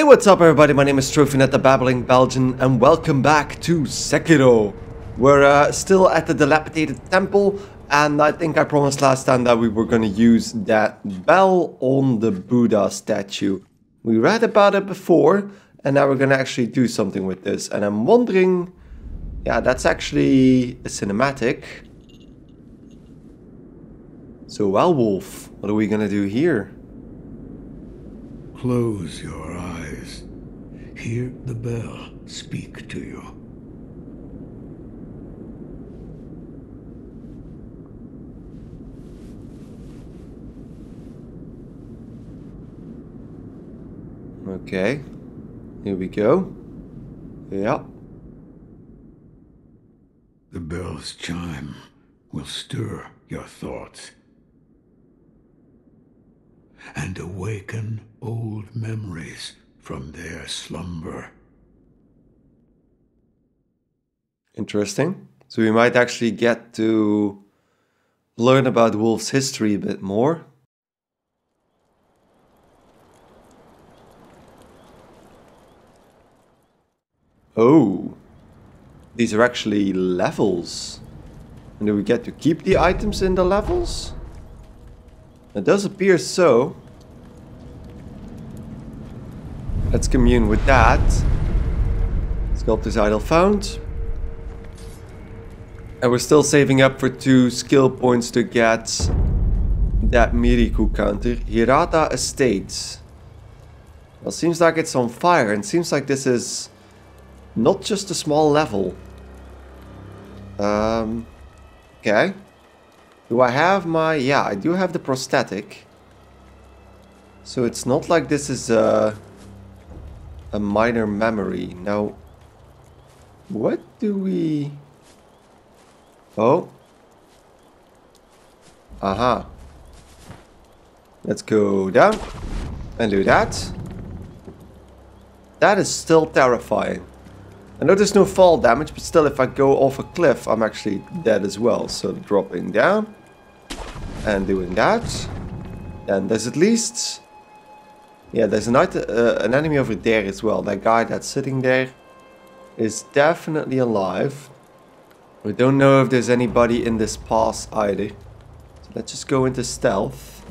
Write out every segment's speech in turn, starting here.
Hey, what's up everybody? My name is TroVNut the Babbling Belgian and welcome back to Sekiro. We're uh, still at the dilapidated temple and I think I promised last time that we were going to use that bell on the Buddha statue. We read about it before and now we're going to actually do something with this and I'm wondering... Yeah, that's actually a cinematic. So, well, Wolf, what are we going to do here? Close your. Hear the bell speak to you. Okay, here we go. Yep. The bell's chime will stir your thoughts and awaken old memories from their slumber. Interesting. So we might actually get to learn about Wolf's history a bit more. Oh, these are actually levels. And do we get to keep the items in the levels? It does appear so. Let's commune with that. Sculptor's Idol found. And we're still saving up for two skill points to get that Mikiri counter. Hirata Estates. Well, seems like it's on fire and seems like this is not just a small level. Um, okay. Do I have my... Yeah, I do have the prosthetic. So it's not like this is a, a minor memory. Now, what do we... Oh. Aha. Let's go down and do that. That is still terrifying. I know there's no fall damage, but still if I go off a cliff, I'm actually dead as well. So dropping down and doing that. Then there's at least... Yeah, there's an, uh, an enemy over there as well. That guy that's sitting there is definitely alive. We don't know if there's anybody in this pass either. So let's just go into stealth.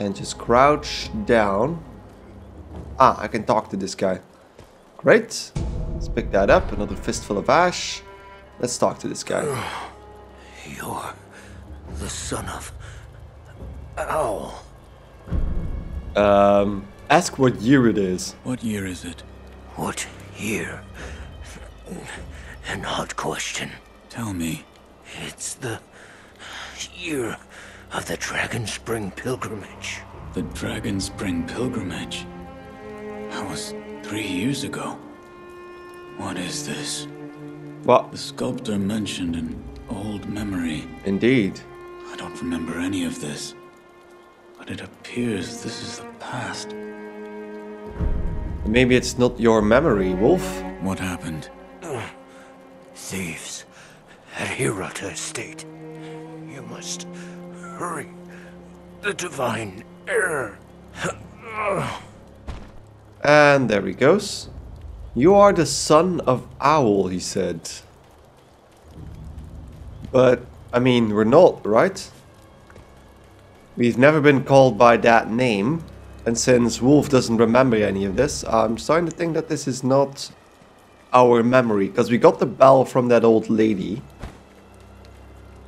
And just crouch down. Ah, I can talk to this guy. Great. Let's pick that up. Another fistful of ash. Let's talk to this guy. You're the son of Owl. Um, ask what year it is. What year is it? What year? An odd question. Tell me. It's the year of the Dragon Spring pilgrimage. The Dragon Spring pilgrimage? That was three years ago. What is this? What? The sculptor mentioned an old memory. Indeed. I don't remember any of this. But it appears this is the past. Maybe it's not your memory, Wolf. What happened? Thieves at Hirata Estate. You must hurry. The divine heir. And there he goes. You are the son of Owl, he said. But, I mean, we're not, right? We've never been called by that name. And since Wolf doesn't remember any of this, I'm starting to think that this is not our memory. Because we got the bell from that old lady.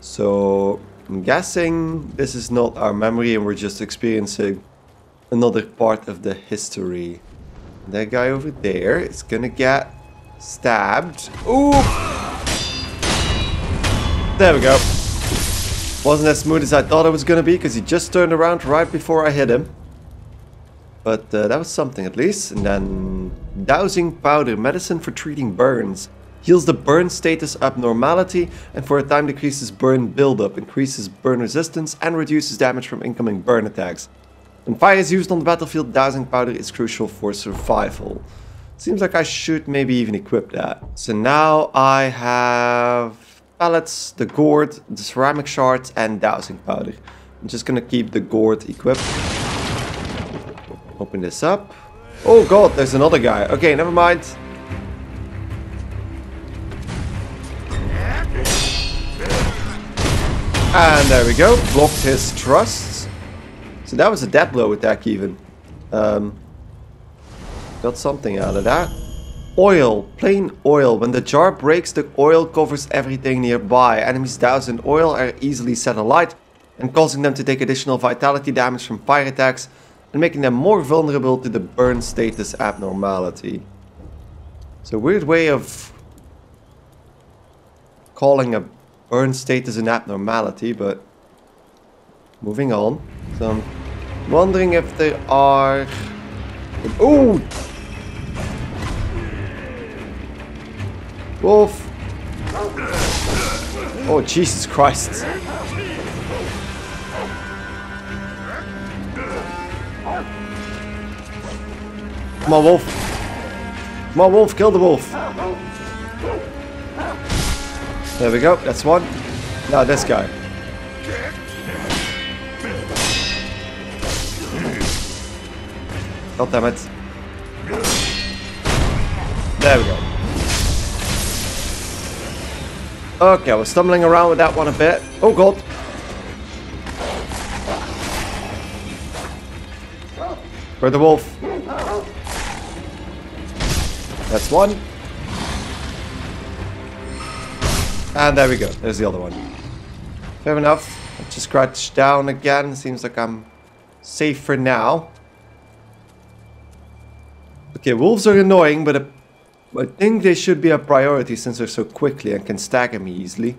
So, I'm guessing this is not our memory and we're just experiencing another part of the history. That guy over there is gonna get stabbed. Ooh! There we go. Wasn't as smooth as I thought it was gonna be because he just turned around right before I hit him. But uh, that was something at least. And then dowsing powder, medicine for treating burns. Heals the burn status abnormality and for a time decreases burn buildup, increases burn resistance and reduces damage from incoming burn attacks. When fire is used on the battlefield, dowsing powder is crucial for survival. Seems like I should maybe even equip that. So now I have pallets, the gourd, the ceramic shards and dowsing powder. I'm just gonna keep the gourd equipped. Open this up. Oh god, there's another guy. Okay, never mind. And there we go. Blocked his thrusts. So that was a dead blow attack even. Um, got something out of that. Oil. Plain oil. When the jar breaks, the oil covers everything nearby. Enemies doused in oil are easily set alight and causing them to take additional vitality damage from fire attacks and making them more vulnerable to the burn status abnormality. It's a weird way of calling a burn status an abnormality, but moving on. So I'm wondering if there are... Ooh! Wolf! Oh, Jesus Christ. Come on, wolf. Come on, wolf. Kill the wolf. There we go. That's one. Now this guy. God damn it. There we go. Okay, I was stumbling around with that one a bit. Oh god. Where the wolf? That's one. And there we go. There's the other one. Fair enough. Let's just scratch down again. Seems like I'm safe for now. Okay, wolves are annoying, but I think they should be a priority since they're so quickly and can stagger me easily.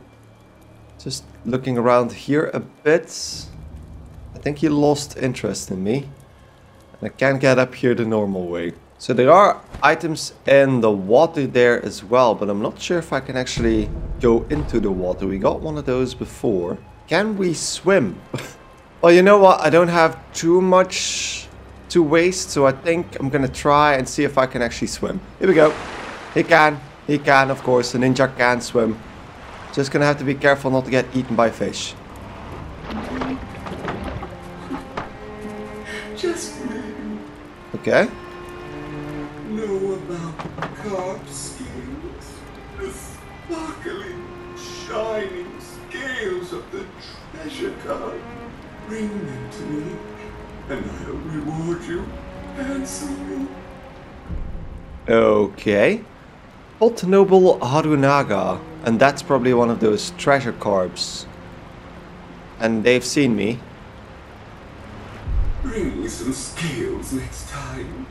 Just looking around here a bit. I think he lost interest in me. And I can't get up here the normal way. So there are items in the water there as well, but I'm not sure if I can actually go into the water. We got one of those before. Can we swim? well, you know what? I don't have too much to waste, so I think I'm gonna try and see if I can actually swim. Here we go. He can. He can, of course. A ninja can swim. Just gonna have to be careful not to get eaten by fish. Just Okay. know about carp scales. The sparkling, shining scales of the treasure carp. Bring them to me, and I'll reward you handsomely. Okay. Pot Noble Harunaga. And that's probably one of those treasure carps. And they've seen me. Bring me some scales next time.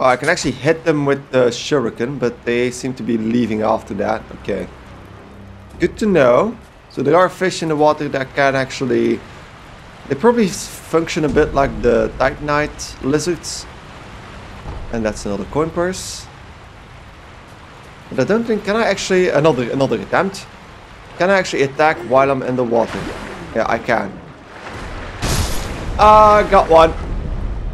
Oh, I can actually hit them with the shuriken, but they seem to be leaving after that. Okay. Good to know. So there are fish in the water that can actually... They probably function a bit like the Titanite lizards. And that's another coin purse. But I don't think... Can I actually... Another, another attempt. Can I actually attack while I'm in the water? Yeah, I can. Ah, got one.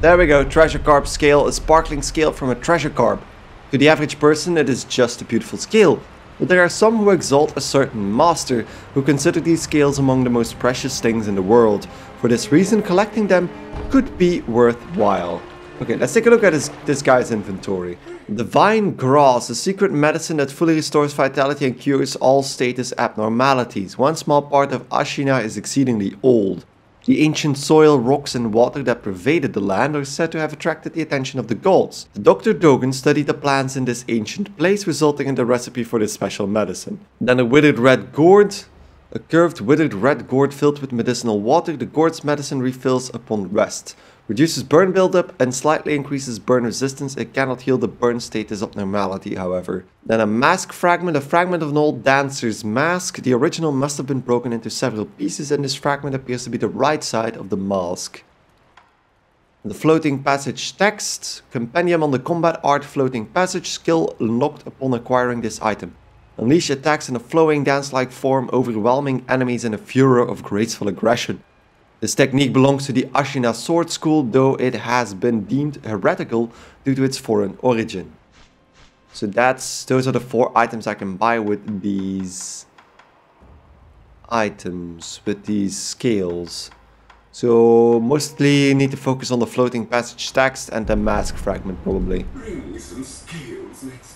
There we go, treasure carp scale, a sparkling scale from a treasure carp. To the average person, it is just a beautiful scale. But there are some who exalt a certain master, who consider these scales among the most precious things in the world. For this reason, collecting them could be worthwhile. Okay, let's take a look at this, this guy's inventory. Divine Grass, a secret medicine that fully restores vitality and cures all status abnormalities. One small part of Ashina is exceedingly old. The ancient soil, rocks and water that pervaded the land are said to have attracted the attention of the gods. Dr. Dogen studied the plants in this ancient place, resulting in the recipe for this special medicine. Then a withered red gourd. A curved withered red gourd filled with medicinal water, the gourd's medicine refills upon rest. Reduces burn buildup and slightly increases burn resistance. It cannot heal the burn status abnormality, however. Then a mask fragment, a fragment of an old dancer's mask. The original must have been broken into several pieces, and this fragment appears to be the right side of the mask. The floating passage text. Compendium on the combat art floating passage skill unlocked upon acquiring this item. Unleash attacks in a flowing dance-like form, overwhelming enemies in a furor of graceful aggression. This technique belongs to the Ashina sword school, though it has been deemed heretical due to its foreign origin. So that's those are the four items I can buy with these items with these scales. So mostly need to focus on the floating passage text and the mask fragment probably. Bring me some scales next.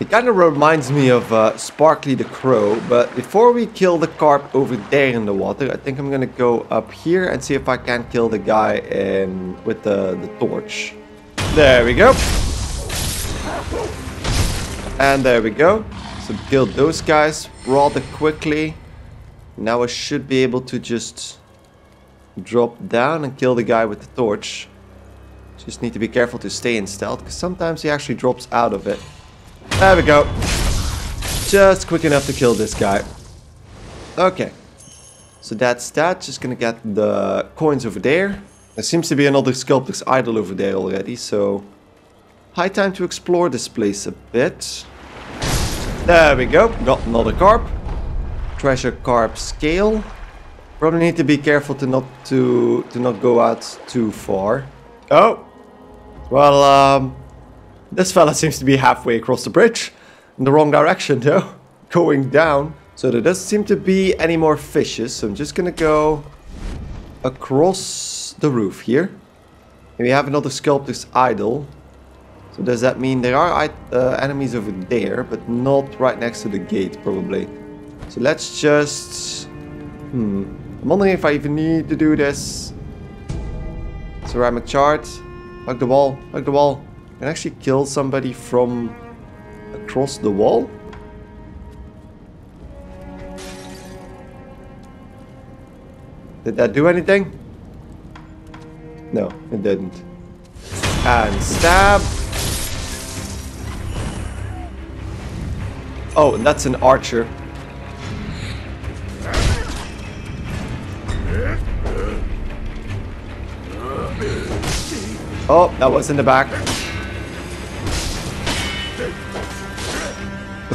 It kind of reminds me of uh, Sparkly the Crow, but before we kill the carp over there in the water, I think I'm gonna go up here and see if I can kill the guy in with the, the torch. There we go. And there we go. So killed those guys rather quickly. Now I should be able to just drop down and kill the guy with the torch. Just need to be careful to stay in stealth, because sometimes he actually drops out of it. There we go. Just quick enough to kill this guy. Okay. So that's that. Just gonna get the coins over there. There seems to be another sculptor's idol over there already, so... High time to explore this place a bit. There we go. Got another carp. Treasure carp scale. Probably need to be careful to not to to not go out too far. Oh, well, um, this fella seems to be halfway across the bridge, in the wrong direction though, going down. So there doesn't seem to be any more fishes. So I'm just gonna go across the roof here. And we have another sculptor's idol. So does that mean there are uh, enemies over there, but not right next to the gate, probably? So let's just... Hmm. I'm wondering if I even need to do this. Ceramic shard. Hug the wall. Hug the wall. Can actually kill somebody from across the wall? Did that do anything? No, it didn't. And stab. Oh, and that's an archer. Oh, that was in the back.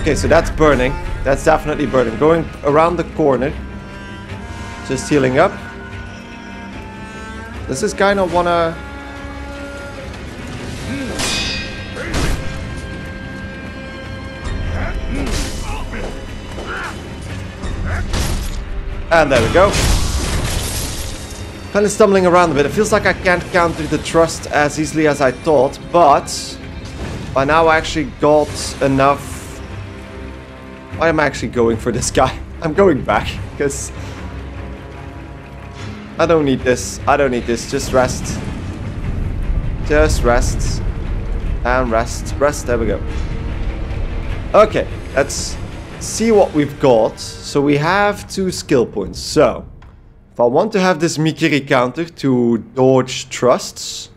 Okay, so that's burning. That's definitely burning. Going around the corner. Just healing up. Does this guy not wanna... And there we go. Kind of stumbling around a bit. It feels like I can't counter the trust as easily as I thought, but by now I actually got enough. Why am I actually going for this guy? I'm going back because I don't need this. I don't need this. Just rest. Just rest. And rest. Rest. There we go. Okay, let's see what we've got. So we have two skill points. So if I want to have this Mikiri counter to dodge trusts,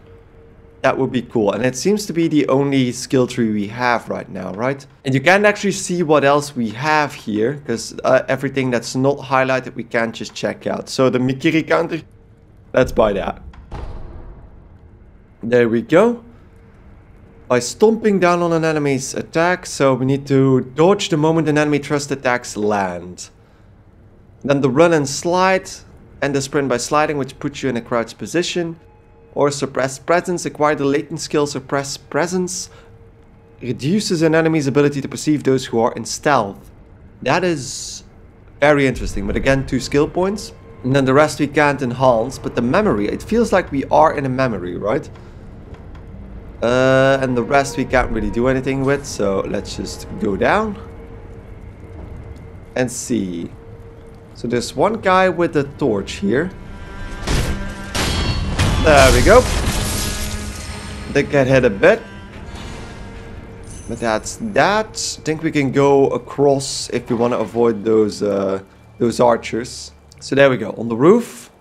that would be cool. And it seems to be the only skill tree we have right now, right? And you can't actually see what else we have here, because uh, everything that's not highlighted we can't just check out. So the Mikiri counter, let's buy that. There we go. By stomping down on an enemy's attack, so we need to dodge the moment an enemy trust attacks land. Then the run and slide, and the sprint by sliding, which puts you in a crouched position. Or suppress presence, acquire the latent skill suppress presence. Reduces an enemy's ability to perceive those who are in stealth. That is very interesting, but again, two skill points. And then the rest we can't enhance, but the memory, it feels like we are in a memory, right? Uh, and the rest we can't really do anything with, so let's just go down. And see. So there's one guy with a torch here. There we go. They get hit a bit. But that's that. I think we can go across if we want to avoid those uh, those archers. So there we go. On the roof.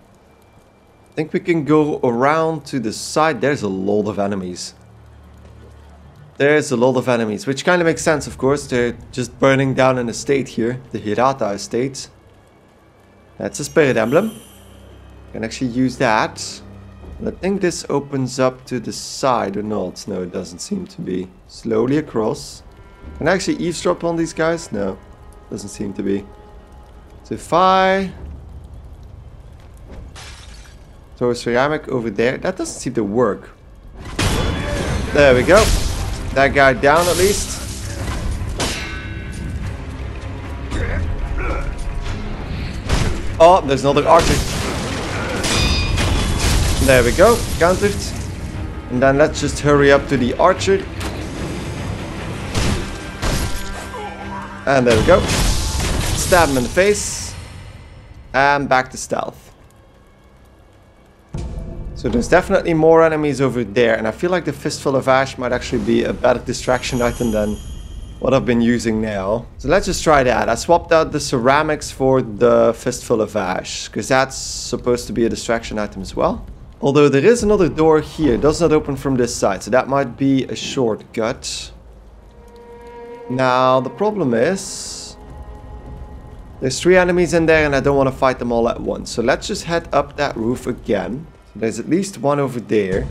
I think we can go around to the side. There's a lot of enemies. There's a lot of enemies, which kind of makes sense, of course. They're just burning down an estate here, the Hirata estate. That's a spirit emblem. Can actually use that. I think this opens up to the side or not. No, it doesn't seem to be. Slowly across. Can I actually eavesdrop on these guys? No, doesn't seem to be. So if I throw a ceramic over there, that doesn't seem to work. There we go. That guy down at least. Oh, there's another archer. There we go, countered. And then let's just hurry up to the archer. And there we go. Stab him in the face. And back to stealth. So there's definitely more enemies over there. And I feel like the Fistful of Ash might actually be a better distraction item than what I've been using now. So let's just try that. I swapped out the ceramics for the Fistful of Ash. Because that's supposed to be a distraction item as well. Although there is another door here. It does not open from this side. So that might be a shortcut. Now, the problem is... There's three enemies in there and I don't want to fight them all at once. So let's just head up that roof again. There's at least one over there.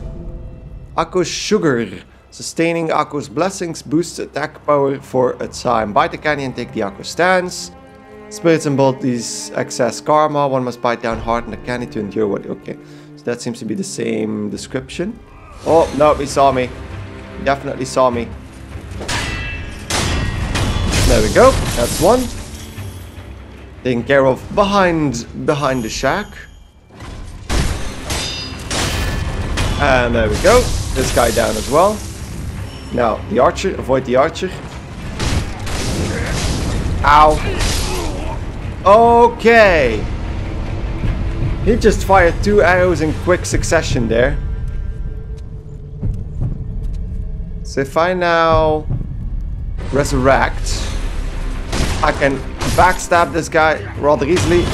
Ako's Sugar. Sustaining Ako's blessings boosts attack power for a time. Bite the candy and take the Ako stance. Spirits embodies excess karma. One must bite down hard on the candy to endure what... Okay, so that seems to be the same description. Oh, no, he saw me. Definitely saw me. There we go. That's one. Taken care of behind behind the shack. And there we go. This guy down as well. Now, the archer. Avoid the archer. Ow. Okay. He just fired two arrows in quick succession there. So if I now resurrect, I can backstab this guy rather easily.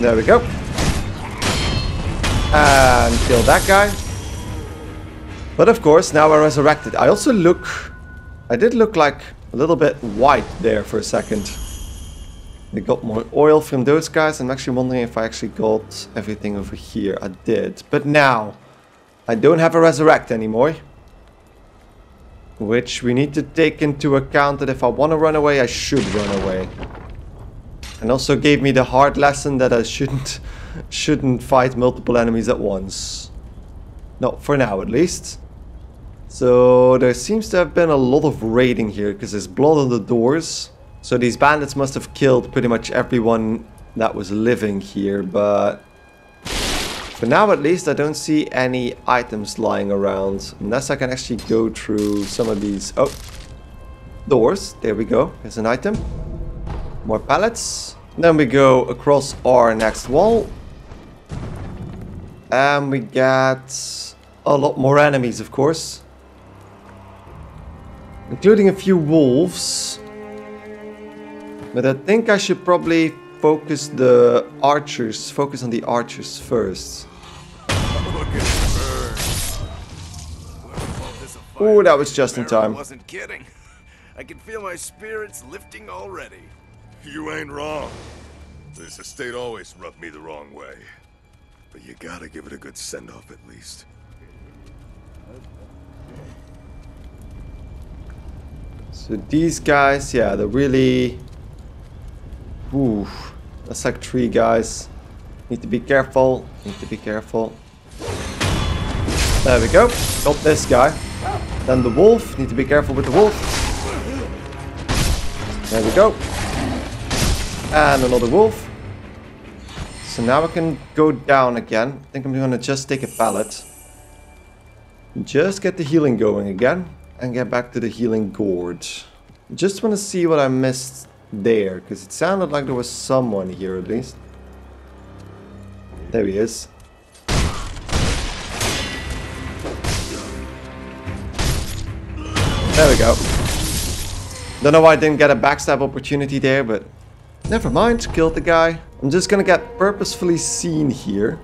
There we go. And kill that guy. But of course, now I resurrected. I also look... I did look like a little bit white there for a second. I got more oil from those guys. I'm actually wondering if I actually got everything over here. I did. But now, I don't have a resurrect anymore. Which we need to take into account that if I want to run away, I should run away. And also gave me the hard lesson that I shouldn't shouldn't fight multiple enemies at once. Not for now, at least. So there seems to have been a lot of raiding here because there's blood on the doors. So these bandits must have killed pretty much everyone that was living here, but for now at least I don't see any items lying around. Unless I can actually go through some of these... Oh! Doors. There we go. There's an item. More pallets. Then we go across our next wall. And we get a lot more enemies, of course. Including a few wolves. But I think I should probably focus the archers, focus on the archers first. Oh, that was just in time. I wasn't kidding. I can feel my spirits lifting already. You ain't wrong. This estate always rubbed me the wrong way. But you gotta give it a good send-off at least. So these guys, yeah, they're really... Ooh, that's like three guys. Need to be careful, need to be careful. There we go, got this guy. Then the wolf, need to be careful with the wolf. There we go. And another wolf. So now I can go down again. I think I'm gonna just take a pallet. Just get the healing going again. And get back to the healing gourd. Just want to see what I missed there. Because it sounded like there was someone here at least. There he is. There we go. Don't know why I didn't get a backstab opportunity there, but never mind, killed the guy. I'm just gonna get purposefully seen here.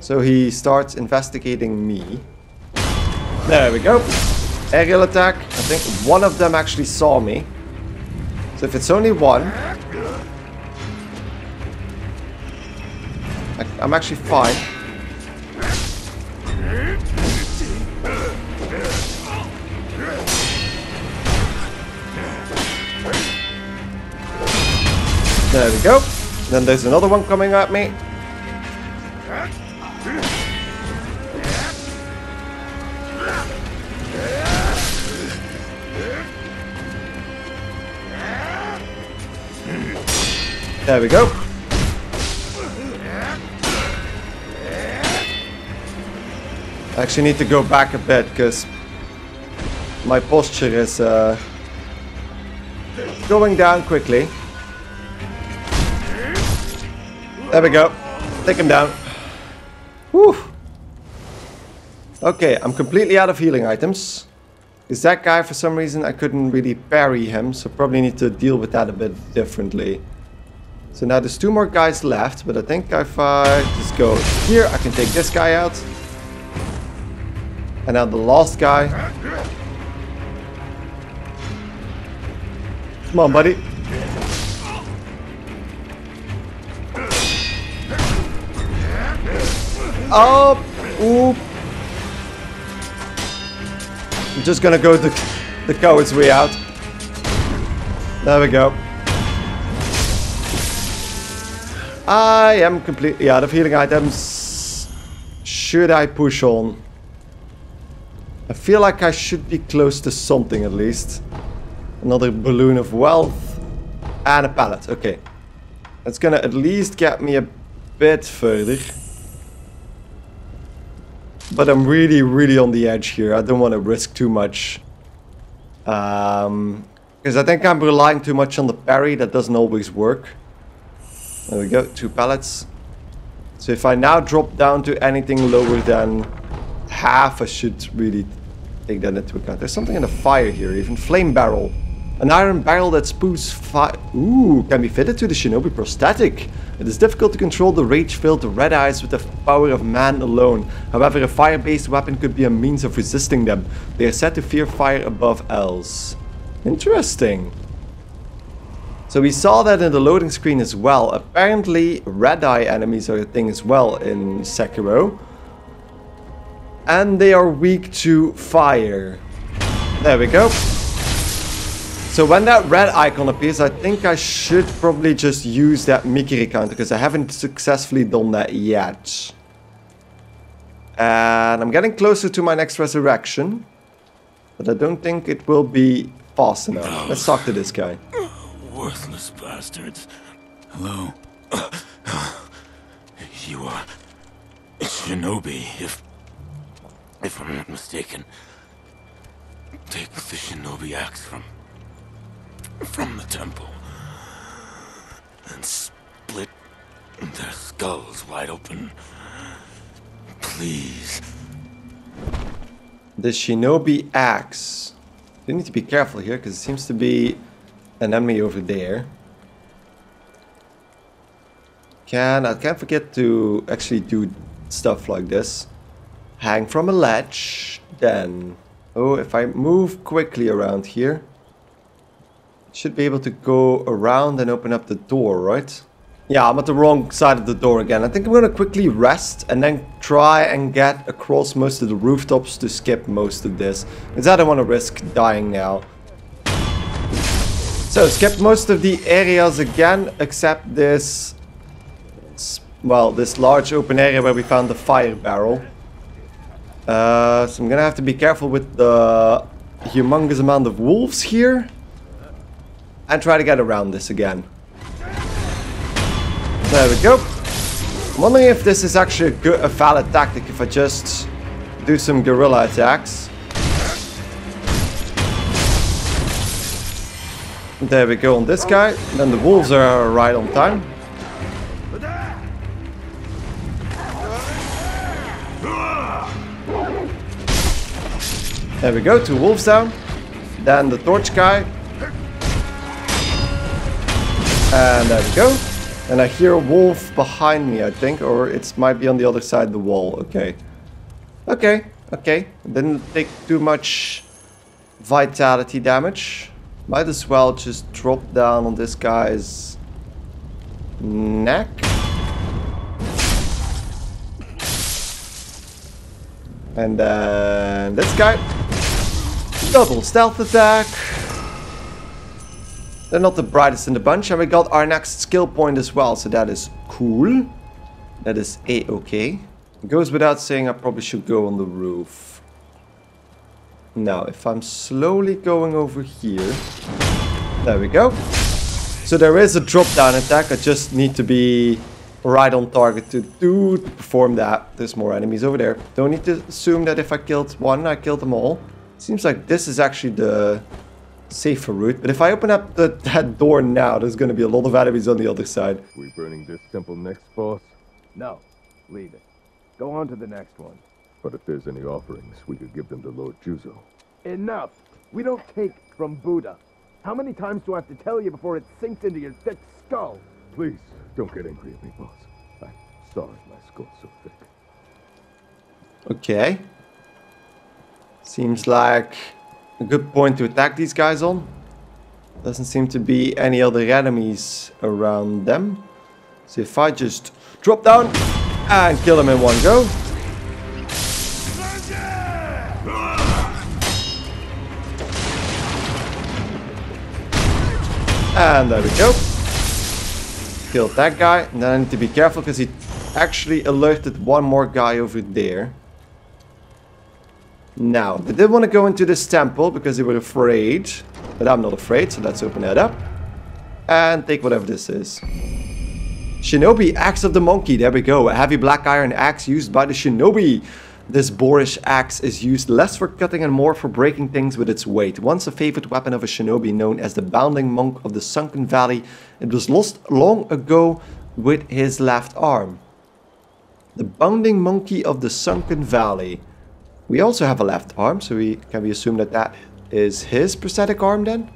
So he starts investigating me. There we go. Aerial attack. I think one of them actually saw me. So if it's only one... I, I'm actually fine. There we go. Then there's another one coming at me. There we go. I actually need to go back a bit because my posture is uh, going down quickly. There we go. Take him down. Whew. Okay, I'm completely out of healing items. Is that guy, for some reason, I couldn't really parry him, so probably need to deal with that a bit differently. So now there's two more guys left, but I think if I just go here, I can take this guy out. And now the last guy. Come on, buddy. Oh, oop. I'm just gonna go the, the coward's way out. There we go. I am completely out of healing items. Should I push on? I feel like I should be close to something at least. Another balloon of wealth. And a pallet. Okay. That's gonna at least get me a bit further. But I'm really, really on the edge here. I don't want to risk too much. Um, because I think I'm relying too much on the parry. That doesn't always work. There we go. Two pallets. So if I now drop down to anything lower than half, I should really take that into account. There's something in the fire here. Even flame barrel. An iron barrel that spews fire. Ooh, can be fitted to the shinobi prosthetic. It is difficult to control the rage-filled red eyes with the power of man alone. However, a fire-based weapon could be a means of resisting them. They are said to fear fire above else. Interesting. So we saw that in the loading screen as well. Apparently, red eye enemies are a thing as well in Sekiro. And they are weak to fire. There we go. So when that red icon appears, I think I should probably just use that Mikiri counter because I haven't successfully done that yet. And I'm getting closer to my next resurrection. But I don't think it will be fast enough. Let's talk to this guy. Worthless bastards. Hello. You are shinobi, if if I'm not mistaken. Take the shinobi axe from from the temple and split their skulls wide open. Please. The shinobi axe. You need to be careful here because it seems to be an enemy over there. Can I can't forget to actually do stuff like this. Hang from a ledge, then oh if I move quickly around here should be able to go around and open up the door, right? Yeah, I'm at the wrong side of the door again. I think I'm gonna quickly rest and then try and get across most of the rooftops to skip most of this. Because I don't want to risk dying now. So, skip most of the areas again, except this... Well, this large open area where we found the fire barrel. Uh, so I'm gonna have to be careful with the humongous amount of wolves here. And try to get around this again. There we go. I'm wondering if this is actually a, good, a valid tactic if I just do some guerrilla attacks. There we go on this guy. Then the wolves are right on time. There we go, two wolves down. Then the torch guy. And there we go. And I hear a wolf behind me, I think. Or it might be on the other side of the wall. Okay. Okay, okay. Didn't take too much vitality damage. Might as well just drop down on this guy's neck. And then this guy. Double stealth attack. They're not the brightest in the bunch. And we got our next skill point as well. So that is cool. That is a-okay. Goes without saying I probably should go on the roof. Now, if I'm slowly going over here. There we go. So there is a drop down attack. I just need to be right on target to do perform that. There's more enemies over there. Don't need to assume that if I killed one, I killed them all. Seems like this is actually the safer route. But if I open up the, that door now, there's going to be a lot of enemies on the other side. We're burning this temple next, boss? No, leave it. Go on to the next one. But if there's any offerings, we could give them to Lord Juzo. Enough! We don't take from Buddha. How many times do I have to tell you before it sinks into your thick skull? Please, don't get angry at me, boss. I'm sorry my skull's so thick. Okay. Seems like a good point to attack these guys on. Doesn't seem to be any other enemies around them. So if I just drop down and kill them in one go. And there we go. Killed that guy. And then I need to be careful because he actually alerted one more guy over there. Now, they did want to go into this temple because they were afraid. But I'm not afraid, so let's open that up. And take whatever this is. Shinobi Axe of the Monkey, there we go. A heavy black iron axe used by the Shinobi. This boorish axe is used less for cutting and more for breaking things with its weight. Once a favorite weapon of a shinobi known as the Bounding Monk of the Sunken Valley, it was lost long ago with his left arm. The Bounding Monkey of the Sunken Valley. We also have a left arm, so we can we assume that that is his prosthetic arm then?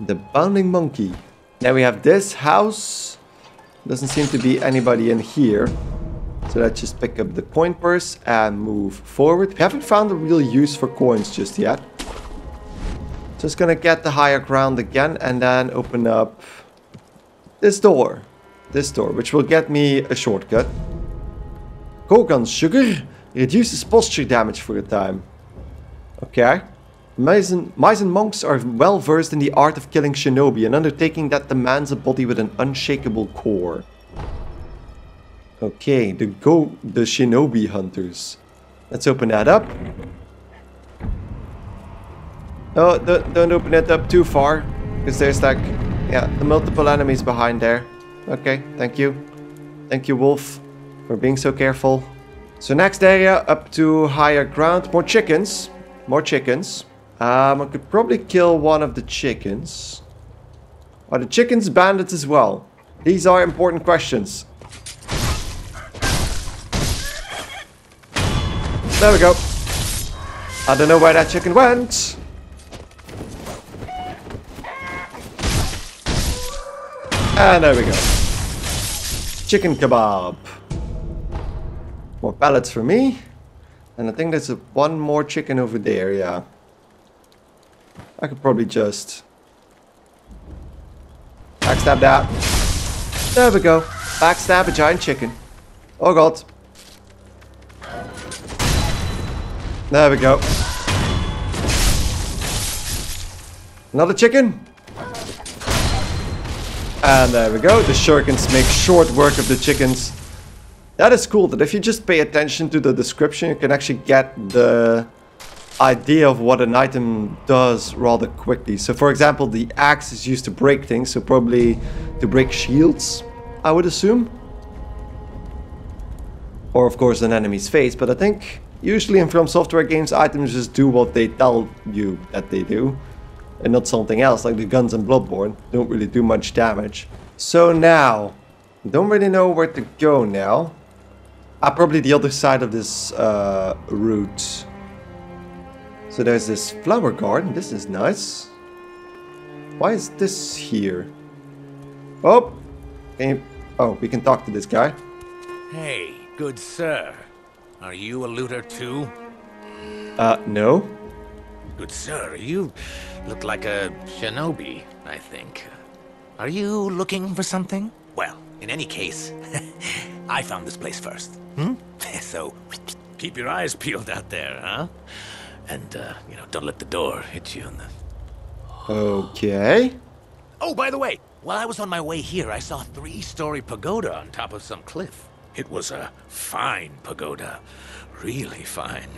The Bounding Monkey. Now we have this house. Doesn't seem to be anybody in here. So let's just pick up the coin purse and move forward. We haven't found a real use for coins just yet. Just gonna get the higher ground again and then open up this door. This door, which will get me a shortcut. Kogan sugar reduces posture damage for a time. Okay. Misen, Misen monks are well versed in the art of killing shinobi, an undertaking that demands a body with an unshakable core. Okay, the go the shinobi hunters. Let's open that up. Oh, don't, don't open it up too far. Because there's like, yeah, the multiple enemies behind there. Okay, thank you. Thank you, Wolf, for being so careful. So next area, up to higher ground. More chickens. More chickens. Um, I could probably kill one of the chickens. Are the chickens bandits as well? These are important questions. There we go. I don't know where that chicken went. And there we go. Chicken kebab. More pellets for me. And I think there's a, one more chicken over there, yeah. I could probably just... Backstab that. There we go. Backstab a giant chicken. Oh god. There we go. Another chicken. And there we go. The shurikens make short work of the chickens. That is cool, that if you just pay attention to the description, you can actually get the idea of what an item does rather quickly. So for example, the axe is used to break things, so probably to break shields, I would assume. Or of course an enemy's face, but I think usually in From Software games, items just do what they tell you that they do. And not something else, like the guns in Bloodborne. Don't really do much damage. So now, don't really know where to go now. Ah, probably the other side of this uh, route. So there's this flower garden. This is nice. Why is this here? Oh, you, oh, we can talk to this guy. Hey, good sir. Are you a looter too? Uh, no. Good sir, you look like a shinobi, I think. Are you looking for something? Well, in any case, I found this place first. Hmm? so, keep your eyes peeled out there, huh? And, uh, you know, don't let the door hit you in the... Okay. Oh, by the way, while I was on my way here, I saw a three-story pagoda on top of some cliff. It was a fine pagoda. Really fine.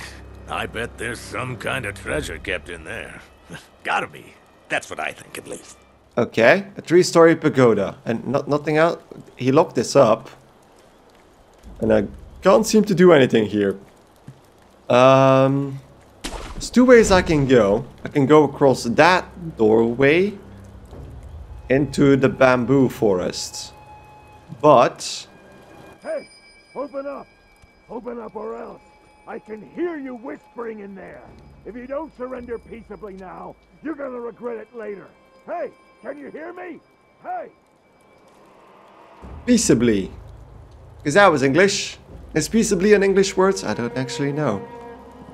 I bet there's some kind of treasure kept in there. Gotta be. That's what I think, at least. Okay, a three-story pagoda. And not, nothing else. He locked this up. And I can't seem to do anything here. Um, there's two ways I can go. I can go across that doorway into the bamboo forest. But open up! Open up or else! I can hear you whispering in there! If you don't surrender peaceably now, you're gonna regret it later! Hey, can you hear me? Hey! peaceably. Because that was English. Is peaceably an English word? I don't actually know.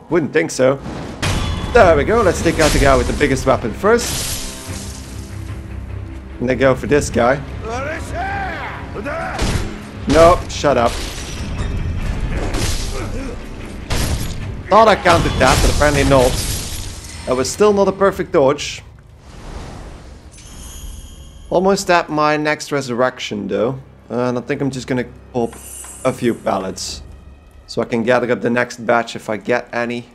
Wouldn't think so. There we go. Let's take out the guy with the biggest weapon first. And then go for this guy. No, shut up. Thought I counted that, but apparently not. That was still not a perfect dodge. Almost at my next resurrection though. And I think I'm just gonna pop a few pallets. So I can gather up the next batch if I get any.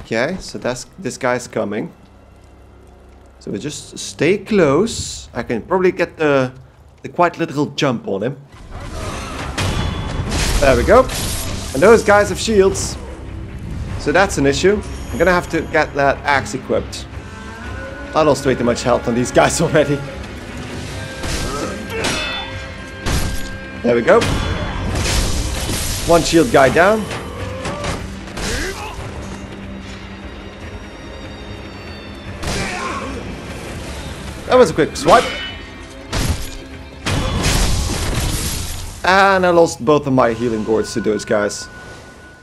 Okay, so that's this guy's coming. So we just stay close. I can probably get the, the quite literal jump on him. There we go. And those guys have shields. So that's an issue. I'm gonna have to get that axe equipped. I lost way too much health on these guys already. There we go. One shield guy down. That was a quick swipe. And I lost both of my healing gourds to those guys.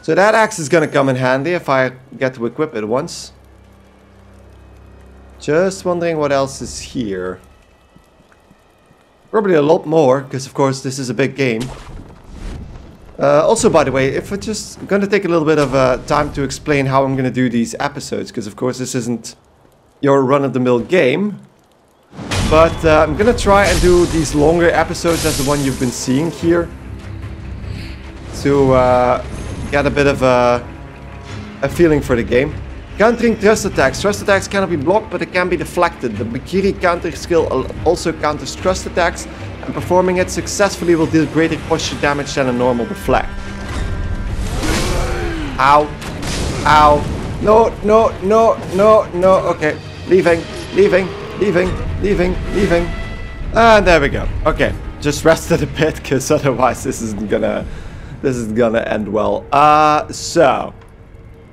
So that axe is gonna come in handy if I get to equip it once. Just wondering what else is here. Probably a lot more, because of course this is a big game. Uh, also, by the way, if I just gonna take a little bit of uh, time to explain how I'm gonna do these episodes, because of course this isn't your run-of-the-mill game. But uh, I'm gonna try and do these longer episodes as the one you've been seeing here. To get a bit of a, a feeling for the game. Countering thrust attacks. Thrust attacks cannot be blocked, but it can be deflected. The Mikiri counter skill also counters thrust attacks, and performing it successfully will deal greater posture damage than a normal deflect. Ow. Ow. No, no, no, no, no. Okay. Leaving, leaving, leaving, leaving, leaving. And there we go. Okay. Just rested a bit, because otherwise this isn't gonna... This is gonna end well. Uh, so...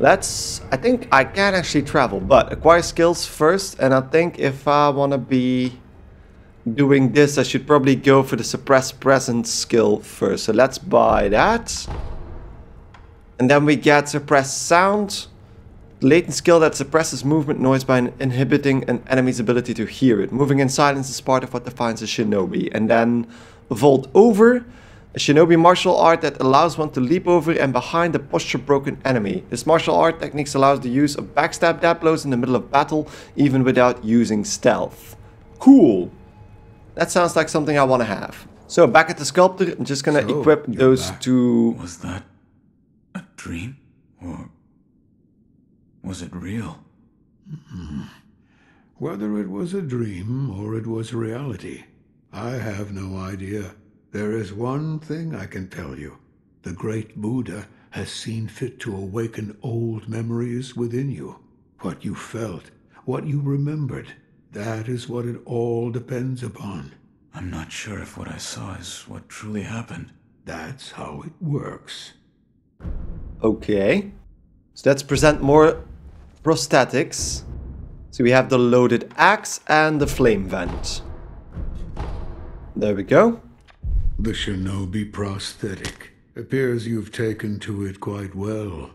Let's... I think I can actually travel, but acquire skills first. And I think if I want to be doing this, I should probably go for the suppress presence skill first. So let's buy that. And then we get suppress sound. Latent skill that suppresses movement noise by inhibiting an enemy's ability to hear it. Moving in silence is part of what defines a shinobi. And then vault over. A shinobi martial art that allows one to leap over and behind a posture broken enemy. This martial art technique allows the use of backstab dab blows in the middle of battle, even without using stealth. Cool. That sounds like something I want to have. So back at the sculptor, I'm just gonna So, equip those back. two. Was that a dream? Or was it real? Mm-hmm. Whether it was a dream or it was reality, I have no idea. There is one thing I can tell you. The great Buddha has seen fit to awaken old memories within you. What you felt, what you remembered, that is what it all depends upon. I'm not sure if what I saw is what truly happened. That's how it works. Okay. So let's present more prosthetics. So we have the loaded axe and the flame vent. There we go. The shinobi prosthetic. Appears you've taken to it quite well.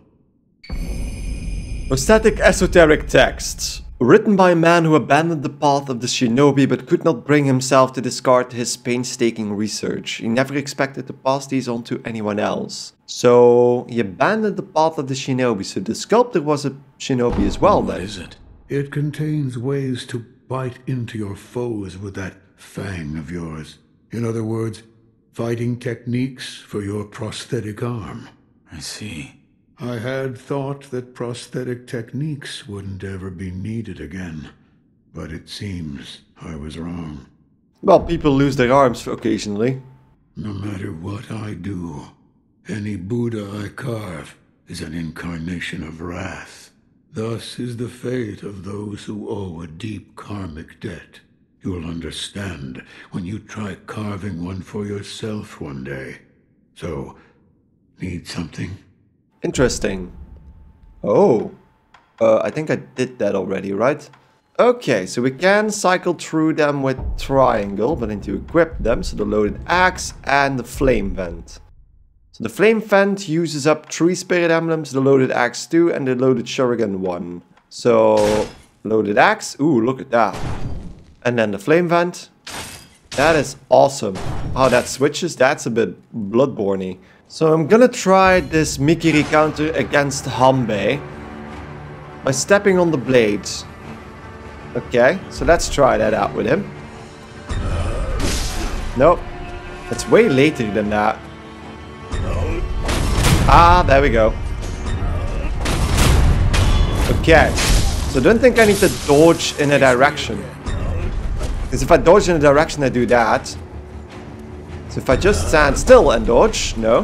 Prosthetic esoteric texts. Written by a man who abandoned the path of the shinobi but could not bring himself to discard his painstaking research. He never expected to pass these on to anyone else. So he abandoned the path of the shinobi. So the sculptor was a shinobi as well What then. is it? It contains ways to bite into your foes with that fang of yours. In other words, fighting techniques for your prosthetic arm. I see. I had thought that prosthetic techniques wouldn't ever be needed again, but it seems I was wrong. Well, people lose their arms occasionally. No matter what I do, any Buddha I carve is an incarnation of wrath. Thus is the fate of those who owe a deep karmic debt. You'll understand when you try carving one for yourself one day. So, need something? Interesting. Oh. Uh, I think I did that already, right? Okay, so we can cycle through them with triangle, but need to equip them. So the loaded axe and the flame vent. So the flame vent uses up three spirit emblems, the loaded axe two, and the loaded shuriken one. So loaded axe, ooh, look at that. And then the flame vent. That is awesome. How that switches, that's a bit bloodborne So I'm gonna try this Mikiri counter against Hanbei by stepping on the blades. Okay, so let's try that out with him. Nope. It's way later than that. Ah, there we go. Okay. So don't think I need to dodge in a direction. Because if I dodge in a direction, I do that. So if I just stand still and dodge, no.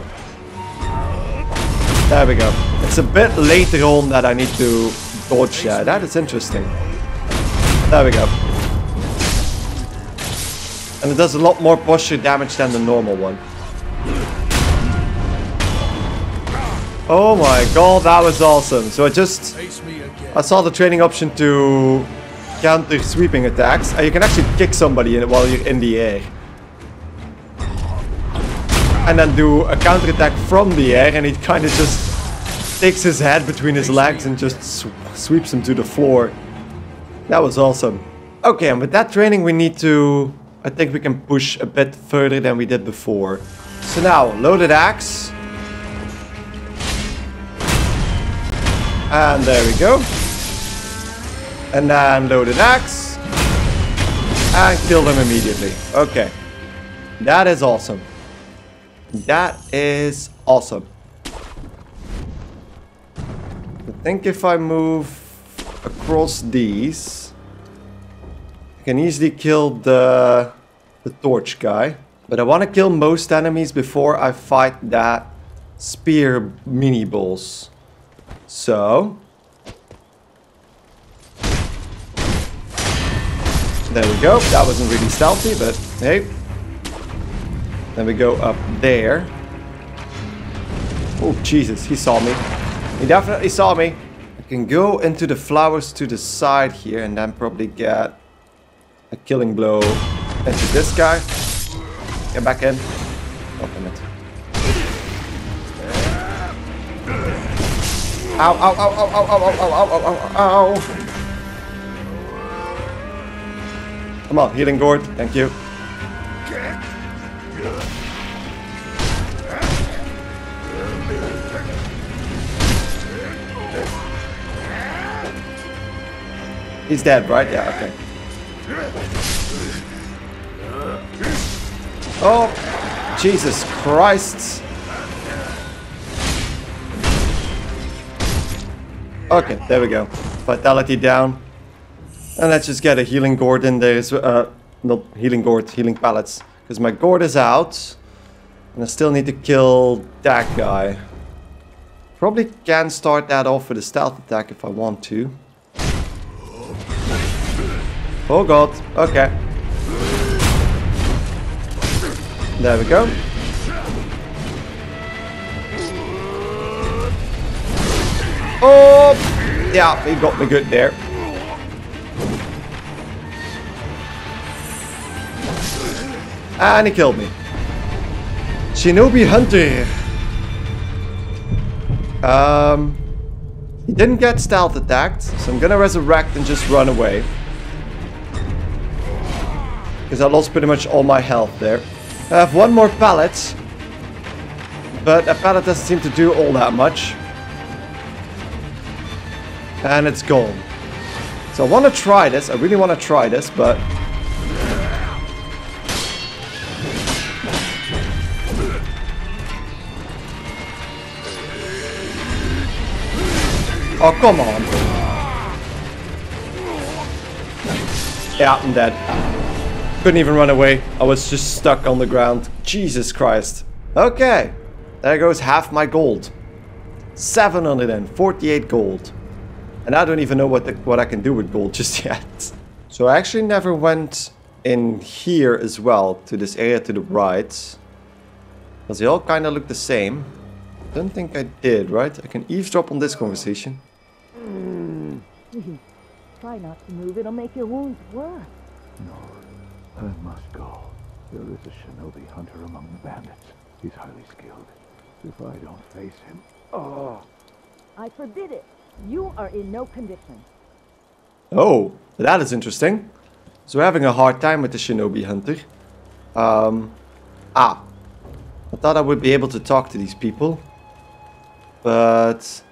There we go. It's a bit later on that I need to dodge. Yeah, that is interesting. There we go. And it does a lot more posture damage than the normal one. Oh my god, that was awesome. So I just... I saw the training option to counter sweeping attacks. And you can actually kick somebody in while you're in the air. And then do a counter attack from the air and he kind of just takes his head between his legs and just sw sweeps him to the floor. That was awesome. Okay, and with that training we need to... I think we can push a bit further than we did before. So now, loaded axe. And there we go. And then loaded axe. And kill them immediately. Okay. That is awesome. That is awesome. I think if I move across these, I can easily kill the, the torch guy. But I want to kill most enemies before I fight that spear mini boss. So... There we go. That wasn't really stealthy, but hey. Then we go up there. Oh, Jesus, he saw me. He definitely saw me I can go into the flowers to the side here and then probably get a killing blow into this guy. Get back in. It. Ow, ow, ow, ow, ow, ow, ow, ow, ow, ow, ow. Come on, healing gourd. Thank you. He's dead, right? Yeah, okay. Oh, Jesus Christ. Okay, there we go. Vitality down. And let's just get a healing gourd in there. Uh, not healing gourd, healing pellets. Because my gourd is out. And I still need to kill that guy. Probably can start that off with a stealth attack if I want to. Oh god, okay. There we go. Oh! Yeah, he got me good there. And he killed me. Shinobi Hunter. Um, he didn't get stealth attacked, so I'm gonna resurrect and just run away. Because I lost pretty much all my health there. I have one more pallet. But a pallet doesn't seem to do all that much. And it's gone. So I want to try this. I really want to try this, but... Oh, come on. Yeah, I'm dead. Couldn't even run away. I was just stuck on the ground. Jesus Christ. Okay. There goes half my gold. 748 gold. And I don't even know what the, what I can do with gold just yet. So I actually never went in here as well, to this area to the right. Because they all kind of look the same. Don't think I did, right? I can eavesdrop on this conversation. Try not to move, it'll make your wounds worse. No. I must go. There is a shinobi hunter among the bandits. He's highly skilled. If I don't face him... Oh! I forbid it. You are in no condition. Oh, that is interesting. So we're having a hard time with the shinobi hunter. Um, ah. I thought I would be able to talk to these people. But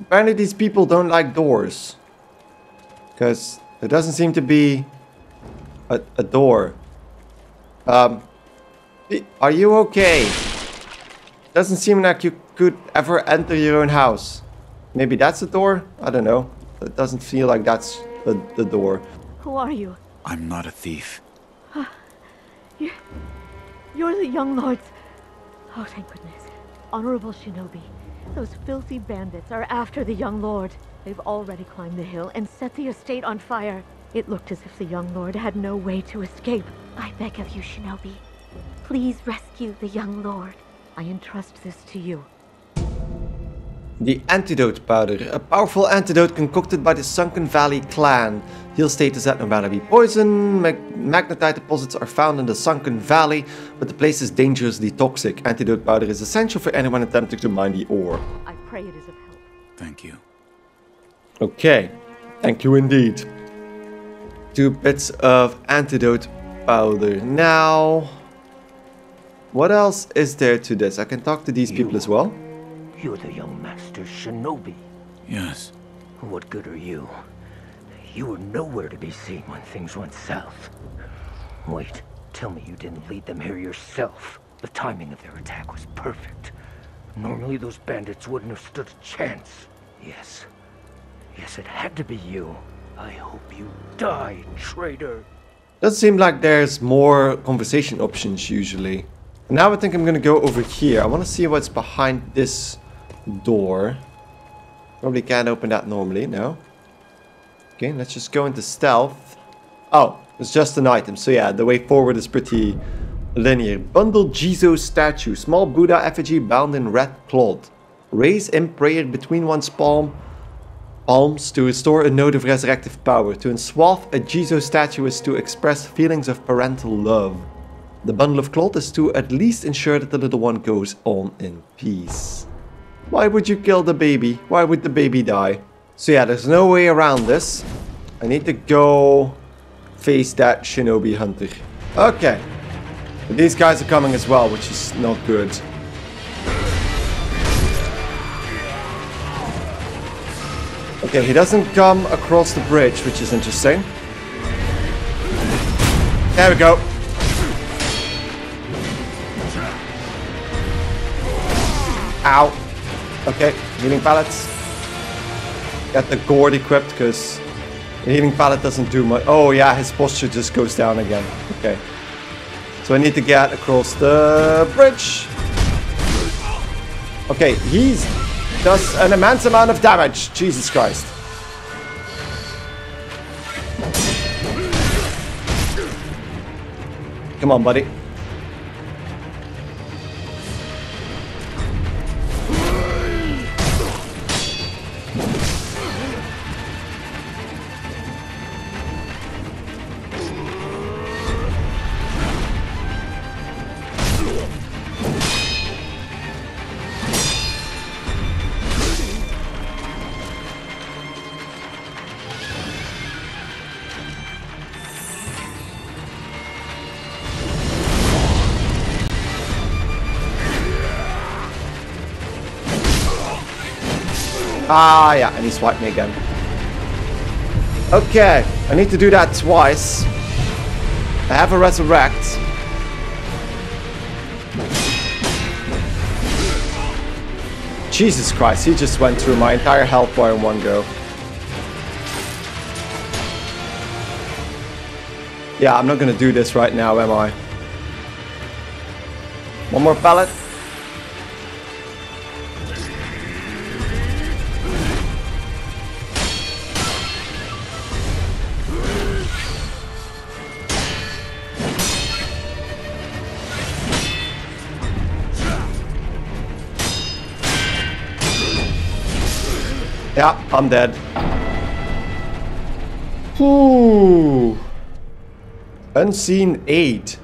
apparently these people don't like doors. Because there doesn't seem to be a, a door. Um, are you okay? Doesn't seem like you could ever enter your own house. Maybe that's a door? I don't know. It doesn't feel like that's the, the door. Who are you? I'm not a thief. You're the young lords. Oh, thank goodness. Honorable shinobi, those filthy bandits are after the young lord. They've already climbed the hill and set the estate on fire. It looked as if the young lord had no way to escape. I beg of you, shinobi, please rescue the young lord. I entrust this to you. The antidote powder, a powerful antidote concocted by the Sunken Valley clan. Heal is that no matter be poison, mag magnetite deposits are found in the Sunken Valley, but the place is dangerously toxic. Antidote powder is essential for anyone attempting to mine the ore. I pray it is of help. Thank you. Okay, thank you indeed. Two bits of antidote powder. Now, what else is there to this? I can talk to these people as well. You're the young master shinobi. Yes. What good are you? You were nowhere to be seen when things went south. Wait, tell me you didn't lead them here yourself. The timing of their attack was perfect. Normally those bandits wouldn't have stood a chance. Yes. Yes, it had to be you. I hope you die, traitor. Doesn't seem like there's more conversation options usually. Now I think I'm gonna go over here. I want to see what's behind this door. Probably can't open that normally, no. Okay, let's just go into stealth. Oh, it's just an item. So yeah, the way forward is pretty linear. Bundle Jizo statue. Small Buddha effigy bound in red cloth. Raise in prayer between one's palm palms to restore a note of resurrective power. To enswathe a Jizo statue is to express feelings of parental love. The bundle of cloth is to at least ensure that the little one goes on in peace. Why would you kill the baby? Why would the baby die? So yeah, there's no way around this. I need to go face that shinobi hunter. Okay. But these guys are coming as well, which is not good. Okay, he doesn't come across the bridge, which is interesting. There we go. Ow. Okay, healing pallets. Get the gourd equipped, because the healing pallet doesn't do much. Oh yeah, his posture just goes down again. Okay. So I need to get across the bridge. Okay, he does an immense amount of damage. Jesus Christ. Come on, buddy. Ah, yeah, and he swiped me again. Okay, I need to do that twice. I have a resurrect. Jesus Christ, he just went through my entire health bar in one go. Yeah, I'm not gonna do this right now, am I? One more pallet. I'm dead. Ooh. Unseen aid.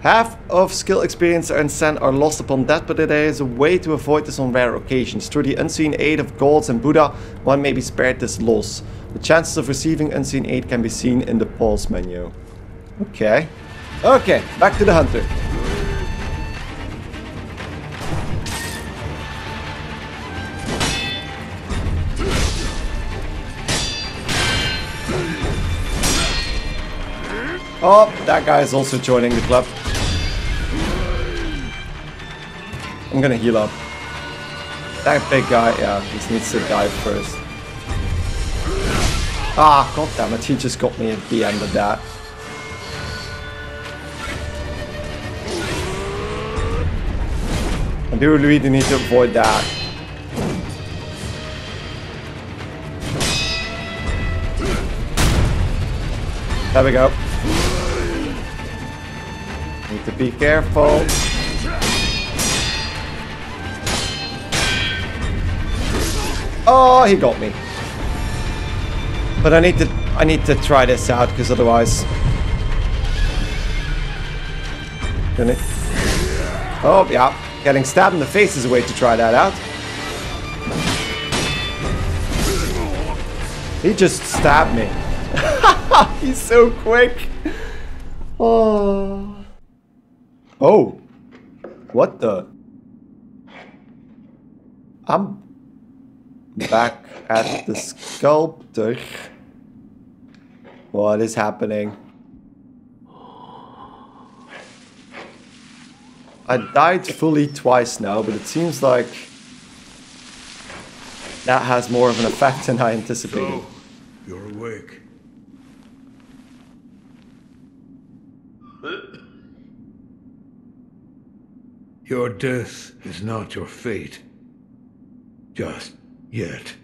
Half of skill experience and sand are lost upon death, but there is a way to avoid this on rare occasions. Through the unseen aid of gods and Buddha, one may be spared this loss. The chances of receiving unseen aid can be seen in the pulse menu. Okay. Okay, back to the hunter. Oh, that guy is also joining the club. I'm gonna heal up. That big guy, yeah, he needs to die first. Ah, god damn it, he just got me at the end of that. I do really need to avoid that. There we go. To be careful. Oh, he got me. But I need to I need to try this out because otherwise Gonna... Oh yeah, getting stabbed in the face is a way to try that out. He just stabbed me. He's so quick. Oh. Oh. What the? I'm back at the sculptor. What is happening? I died fully twice now, but it seems like that has more of an effect than I anticipated. So, you're awake. Your death is not your fate. Just yet.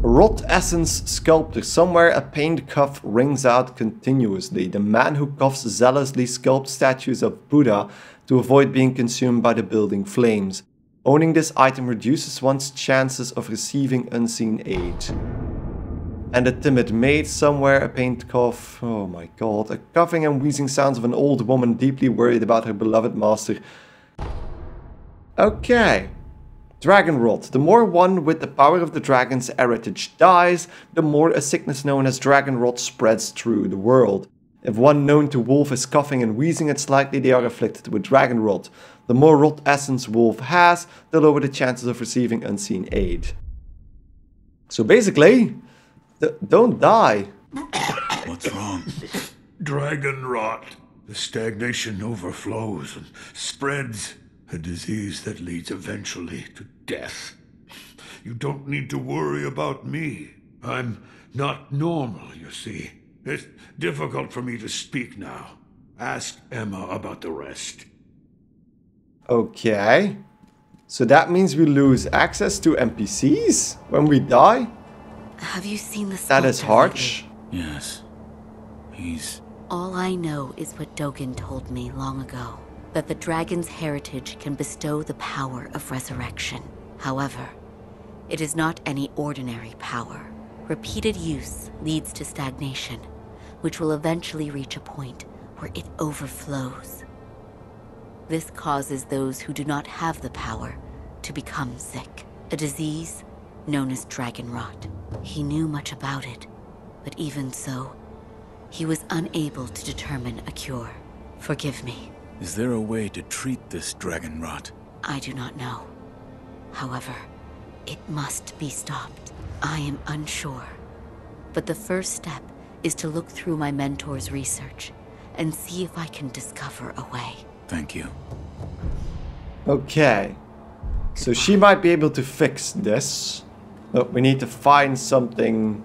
Rot Essence Sculptor. Somewhere a paint cuff rings out continuously. The man who coughs zealously sculpts statues of Buddha to avoid being consumed by the building flames. Owning this item reduces one's chances of receiving unseen aid. And a timid maid, somewhere a paint cough. Oh my god. A coughing and wheezing sounds of an old woman deeply worried about her beloved master. Okay. Dragon Rot. The more one with the power of the dragon's heritage dies, the more a sickness known as Dragon Rot spreads through the world. If one known to Wolf is coughing and wheezing, it's likely they are afflicted with Dragon Rot. The more rot essence Wolf has, the lower the chances of receiving unseen aid. So basically, th- don't die. What's wrong? Dragon rot. The stagnation overflows and spreads. A disease that leads eventually to death. You don't need to worry about me. I'm not normal, you see. It's difficult for me to speak now. Ask Emma about the rest. Okay. So that means we lose access to NPCs when we die? Have you seen the That is sculptor harsh. Yes. He's. All I know is what Dogen told me long ago. That the dragon's heritage can bestow the power of resurrection. However, it is not any ordinary power. Repeated use leads to stagnation, which will eventually reach a point where it overflows. This causes those who do not have the power to become sick, a disease known as dragon rot. He knew much about it, but even so, he was unable to determine a cure. Forgive me, Is there a way to treat this dragon rot? I do not know. However, it must be stopped. I am unsure. But the first step is to look through my mentor's research and see if I can discover a way. Thank you. Okay. So she might be able to fix this. But we need to find something,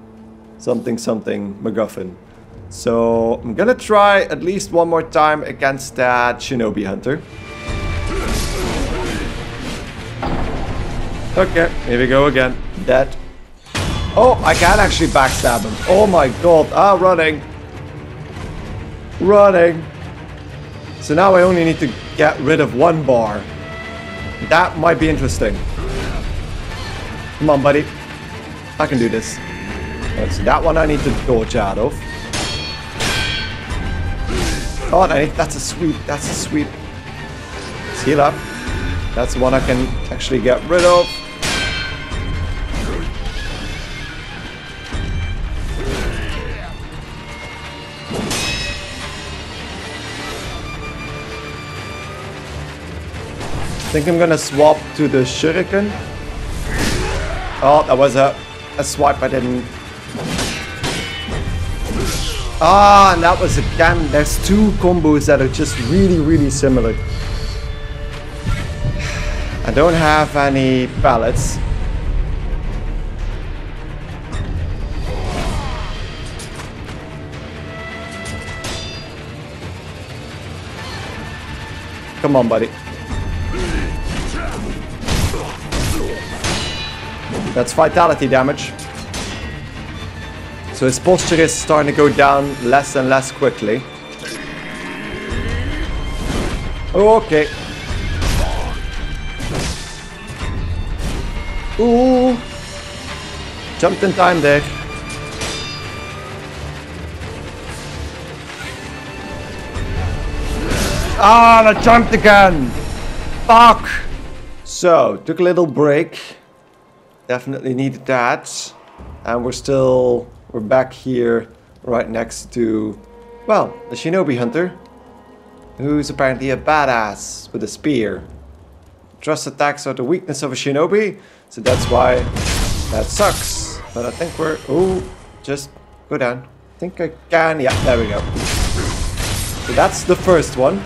something, something MacGuffin. So I'm gonna try at least one more time against that Shinobi Hunter. Okay, here we go again. Dead. Oh, I can actually backstab him. Oh my god. Ah, running. Running. So now I only need to get rid of one bar. That might be interesting. Come on, buddy. I can do this. So that one I need to dodge out of. Oh, that's a sweep. That's a sweep. Let's heal up. That's the one I can actually get rid of. I think I'm gonna swap to the shuriken. Oh, that was a, a swipe I didn't... Ah, and that was again, there's two combos that are just really, really similar. I don't have any pallets. Come on, buddy. That's vitality damage. So his posture is starting to go down less and less quickly. Okay. Ooh. Jumped in time there. Ah, I jumped again. Fuck. So, took a little break. Definitely needed that. And we're still, we're back here right next to, well, the Shinobi Hunter. Who's apparently a badass with a spear. Trust attacks are the weakness of a Shinobi, so that's why that sucks. But I think we're, oh, just go down. I think I can, yeah, there we go. So that's the first one.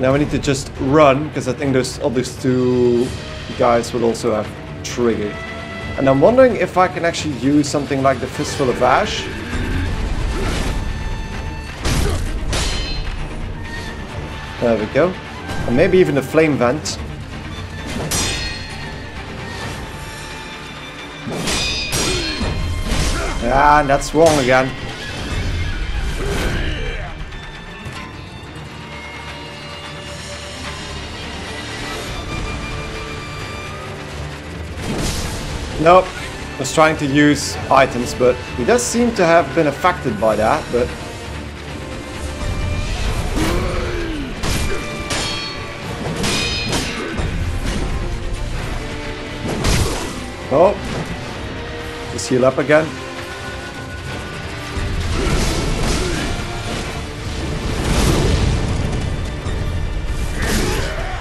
Now we need to just run, because I think those other two guys will also have triggered. And I'm wondering if I can actually use something like the Fistful of Ash. There we go. And maybe even the Flame Vent. Ah, and that's wrong again. Nope. Was trying to use items, but he does seem to have been affected by that, but... Oh. Just heal up again.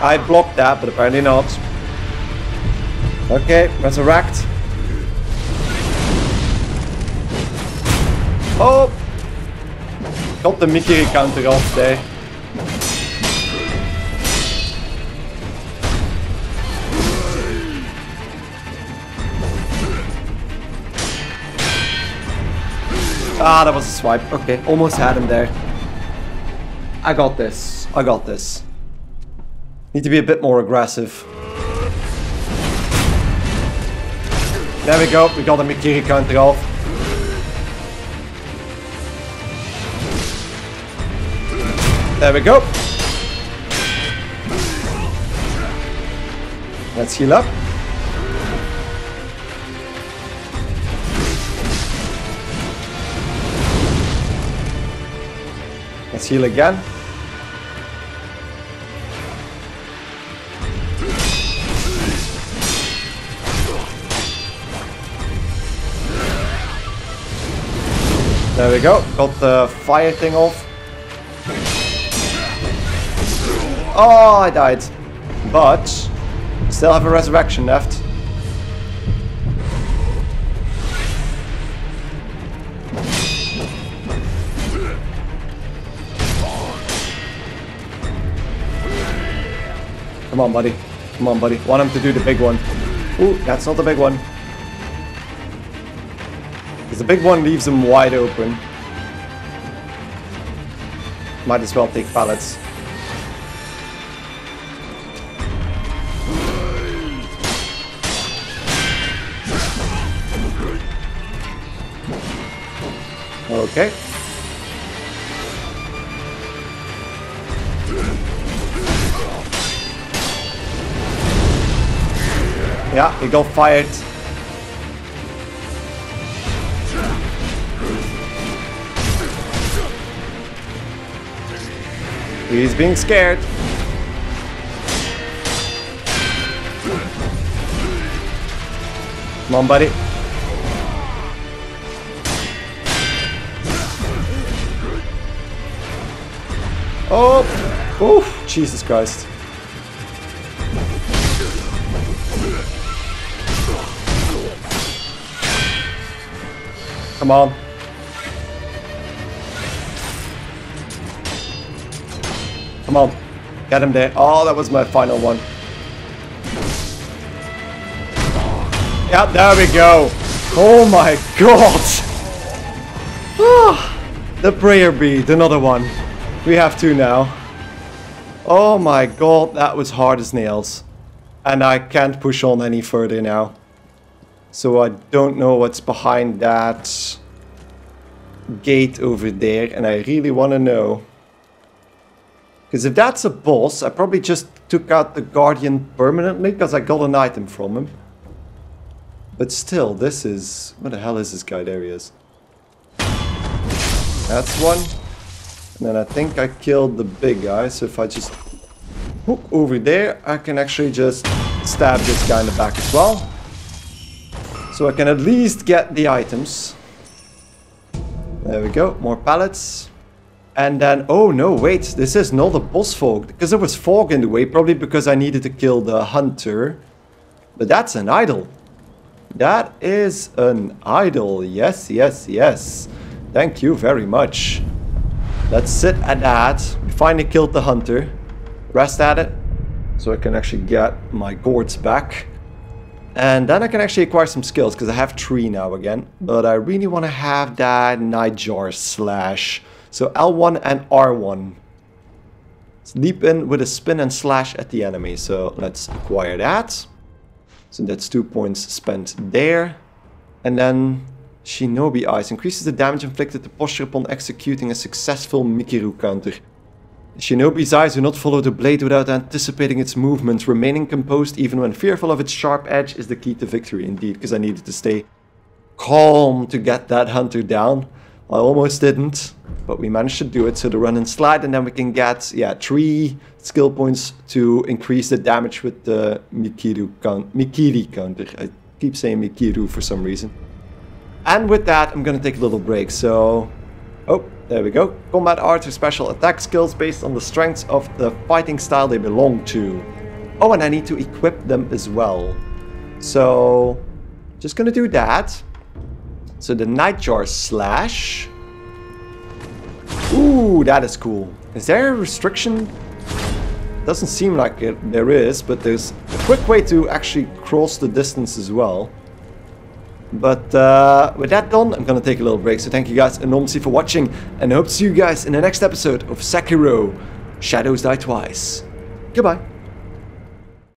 I blocked that, but apparently not. Okay, resurrect. Oh! Got the Mickey counter off there. Ah, that was a swipe. Okay, almost had him there. I got this. I got this. Need to be a bit more aggressive. There we go. We got the Mikiri counter off. There we go. Let's heal up. Let's heal again. There we go. Got the fire thing off. Oh, I died. But, still have a resurrection left. Come on, buddy. Come on, buddy. Want him to do the big one. Ooh, that's not the big one. Because the big one leaves him wide open. Might as well take pallets. Okay. Yeah, he got fired. He's being scared. Come on, buddy. Oh! Jesus Christ. Come on. Come on. Get him there. Oh, that was my final one. Yeah, there we go. Oh my god. Ah, the prayer bead, another one. We have two now. Oh my god, that was hard as nails. And I can't push on any further now. So I don't know what's behind that gate over there. And I really want to know. Because if that's a boss, I probably just took out the Guardian permanently because I got an item from him. But still, this is... What the hell is this guy? There he is. That's one. And then I think I killed the big guy, so if I just hook over there, I can actually just stab this guy in the back as well. So I can at least get the items. There we go, more pallets. And then, oh no, wait, this is not a boss fog, because there was fog in the way, probably because I needed to kill the hunter. But that's an idol. That is an idol, yes, yes, yes. Thank you very much. Let's sit at that. We finally killed the hunter. Rest at it. So I can actually get my gourds back. And then I can actually acquire some skills because I have three now again. But I really want to have that Nightjar slash. So L1 and R1. Leap in with a spin and slash at the enemy. So let's acquire that. So that's two points spent there. And then Shinobi Eyes increases the damage inflicted to posture upon executing a successful Mikiru counter. Shinobi's eyes do not follow the blade without anticipating its movements. Remaining composed even when fearful of its sharp edge is the key to victory indeed, because I needed to stay calm to get that hunter down. I almost didn't, but we managed to do it. So the run and slide, and then we can get, yeah, three skill points to increase the damage with the Mikiru count Mikiri counter. I keep saying Mikiru for some reason. And with that, I'm gonna take a little break. So, oh, there we go. Combat arts are special attack skills based on the strengths of the fighting style they belong to. Oh, and I need to equip them as well. So, just gonna do that. So the Nightjar Slash. Ooh, that is cool. Is there a restriction? Doesn't seem like it. There is, but there's a quick way to actually cross the distance as well. But uh, with that done, I'm gonna take a little break. So thank you guys enormously for watching, and I hope to see you guys in the next episode of Sekiro Shadows Die Twice. Goodbye.